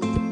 you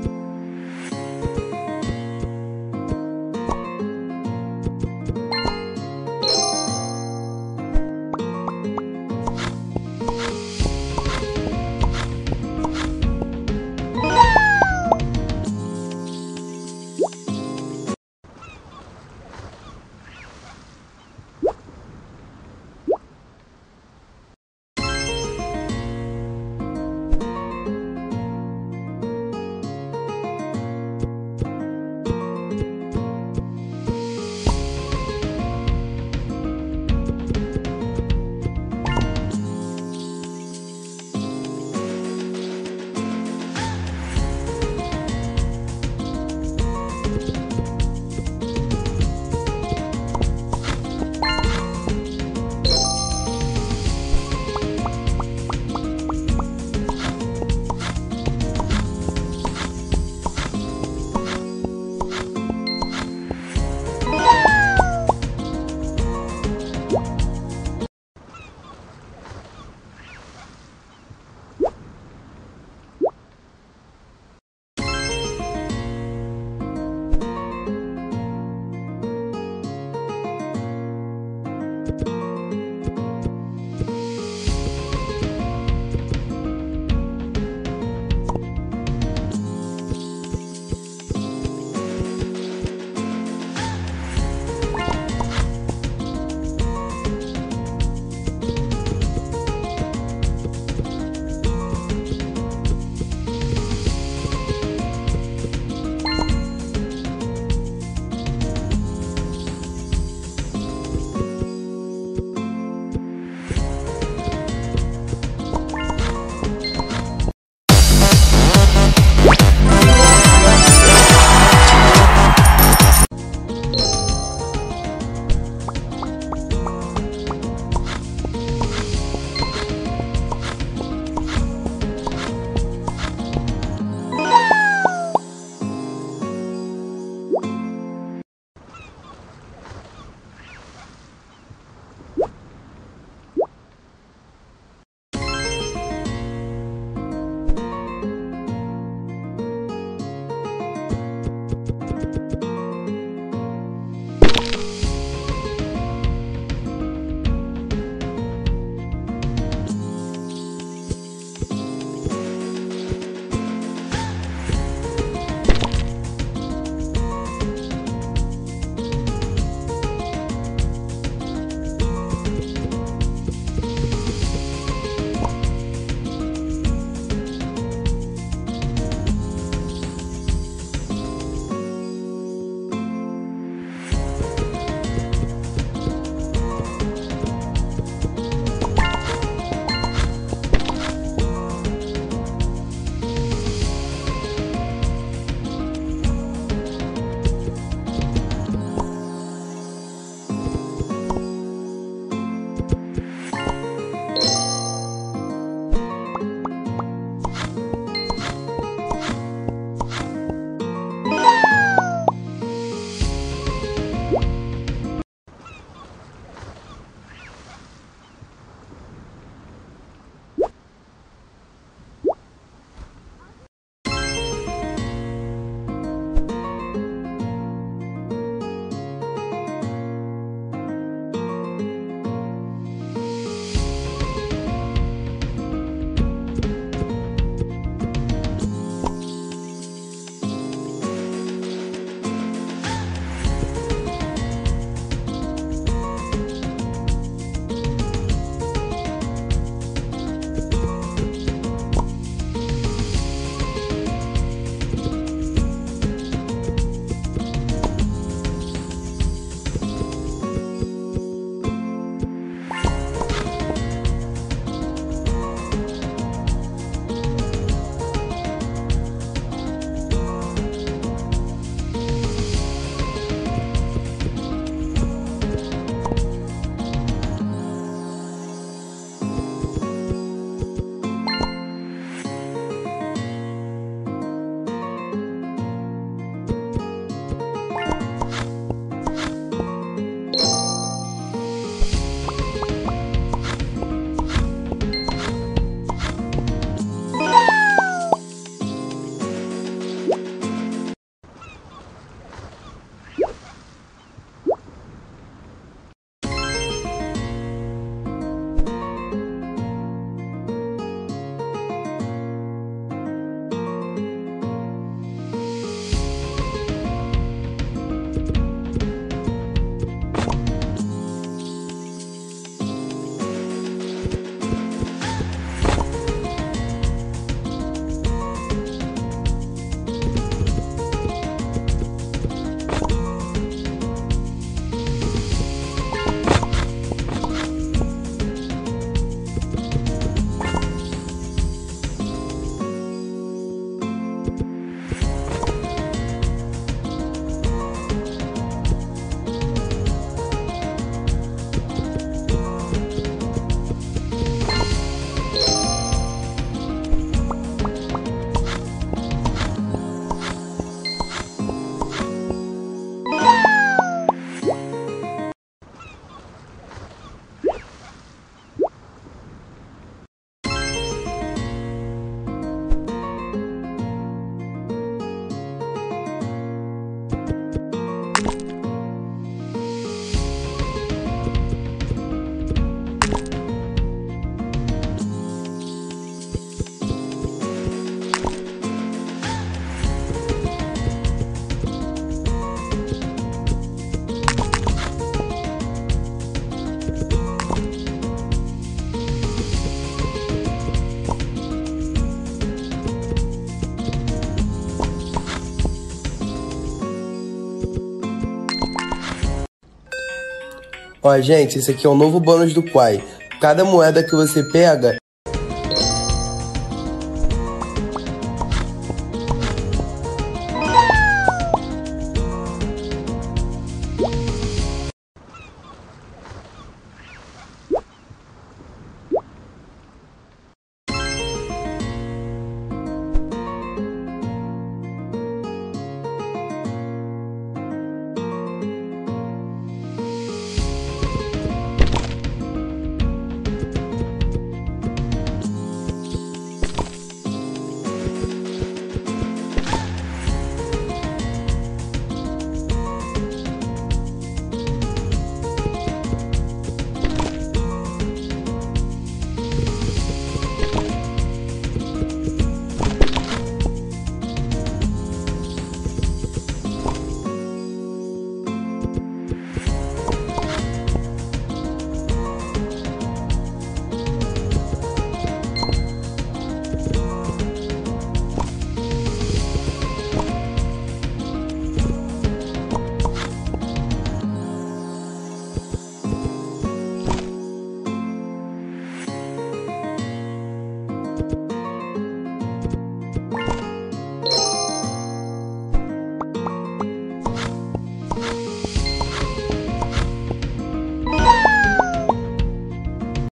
Ó, gente, esse aqui é o novo bônus do Quai. Cada moeda que você pega